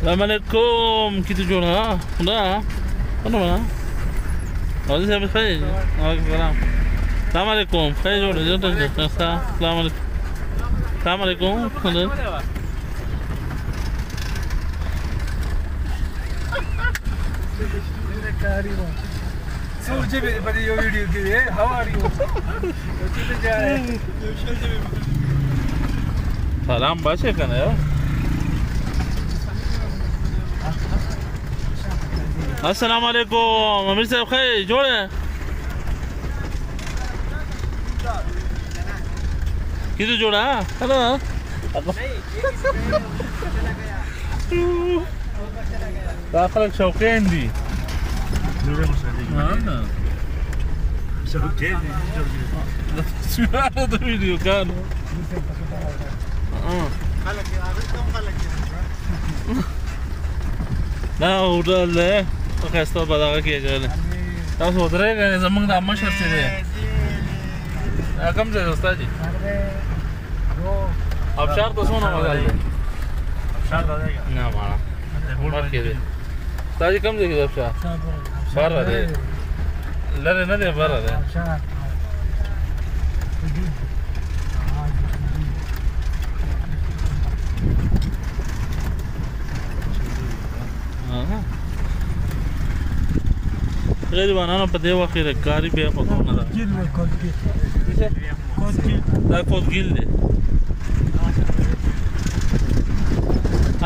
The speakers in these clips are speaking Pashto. Assalamualaikum. Kita jual lah. Udah. Mana mana? Ada siapa saya? Waalaikumsalam. Assalamualaikum. Saya jual. Jual tak jual. Assalamualaikum. Assalamualaikum. Assalamualaikum. So, Jimmy, but your video, yeah? How are you? Salam, Basha, c a a a I? अस्सलाम वालेकुम अमीर साहब खैर जोड़े किधर जोड़ा हेलो दाखल शौकीन दी वीडियो का ना उड़ा ले ته خسته په دغه کې اجازه تاسو درې غنه زمونږ د مشر څه دی کوم ځای استاد دي ابشار تاسو نه وایي ابشار دا دی نه ماړه ورکې دی استاد کوم ځای دی ابشار بار دی لره نه دی بار دی ابشار غیر بانانو په دې وخت کې د کاری بیا په کوم نه ده ګیل وکول کې کوز ګیل دا کوز ګیل دی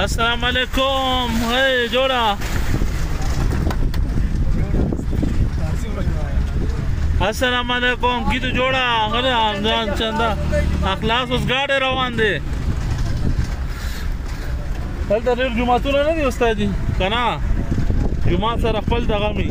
السلام علیکم هی جوړا السلام علیکم کیدو جوړا غره ځان چندا اخلاص اوس گاډه روان دي هلته ډېر جمعتونه نه دي استاد دي کنه جمعه سره خپل دغه می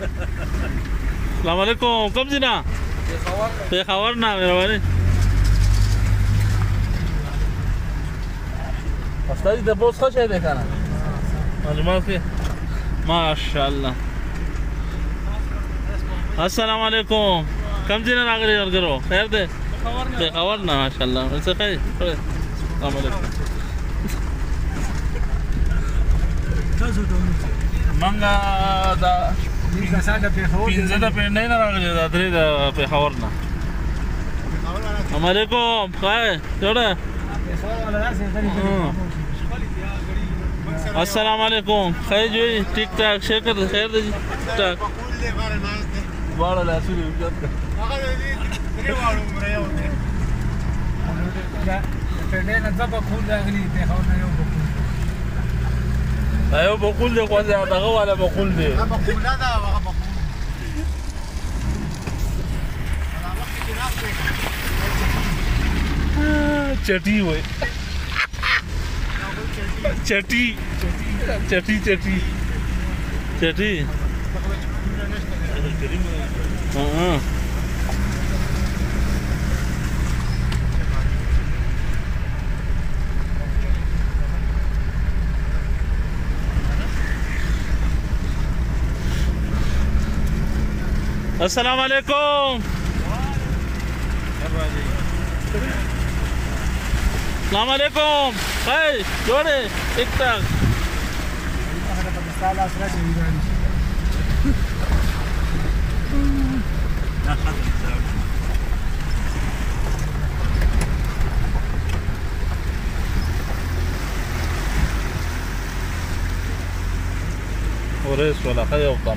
السلام علیکم کوم ځای نه پیښور نه مهرباني استادی د بوس خوش دی کنه معلومات کې ماشاءالله السلام علیکم کوم ځای نه راغلی ورګرو خیر دی پیښور نه ماشاءالله څه خیر السلام علیکم تاسو ته منګه دا پنځه د پنډۍ نه راغلي دا درې د پېښور نه السلام علیکم خیر جوړه السلام علیکم خیر جوړی ټیک ټاک شکر خیر دی ټاک واړه لاسونه وکړه هغه دې درې واړو مړ یو دی پنډۍ نه ځبه خور راغلي پېښور نه یو یو مقول دی خو دغه والا مقول دی مقوله ده هغه مقول چټي وای چټي چټي چټي چټي ها السلام عليكم السلام عليكم هاي جوري اكتر ورئيس وريس خير خيوطا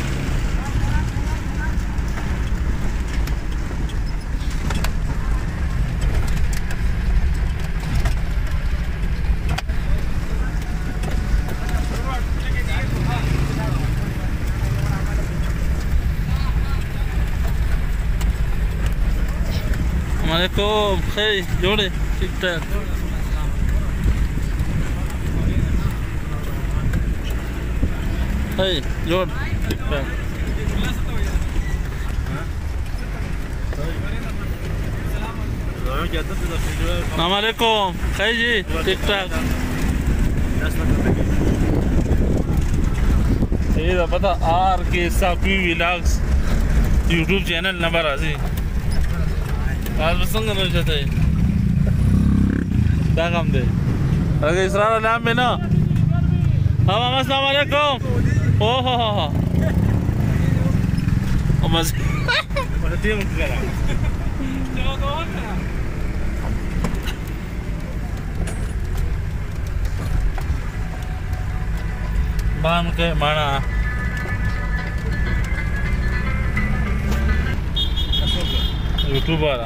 আলাইকুম ভাই জোরে ঠিকঠাক ভাই জোর ঠিকঠাক पता आर के यूट्यूब चैनल नंबर आज Kalmışsın gönül çeteyi. Dağım de. Aga ısrar alam beni. Tamam assalamu alaikum. Oho. Ama Bana diye mi kızar? Cevap doğru बांध के माना यूट्यूबर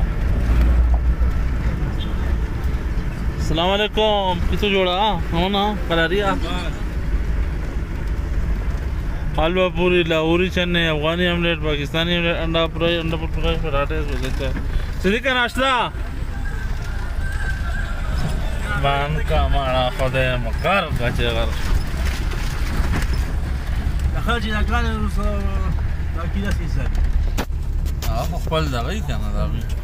السلام علیکم کیسو جوڑا ہوں نا کلاریا حلوہ پوری لاہوری چنے افغانی املیٹ پاکستانی املیٹ انڈا پرائی انڈا پرائی پراٹھے اس میں دیتا ہے صدیقہ ناشتہ بان کا مانا خود مکار کچے غر دخل چې دا کار روسو دا کیدا سیسه هغه خپل دغه کنه دا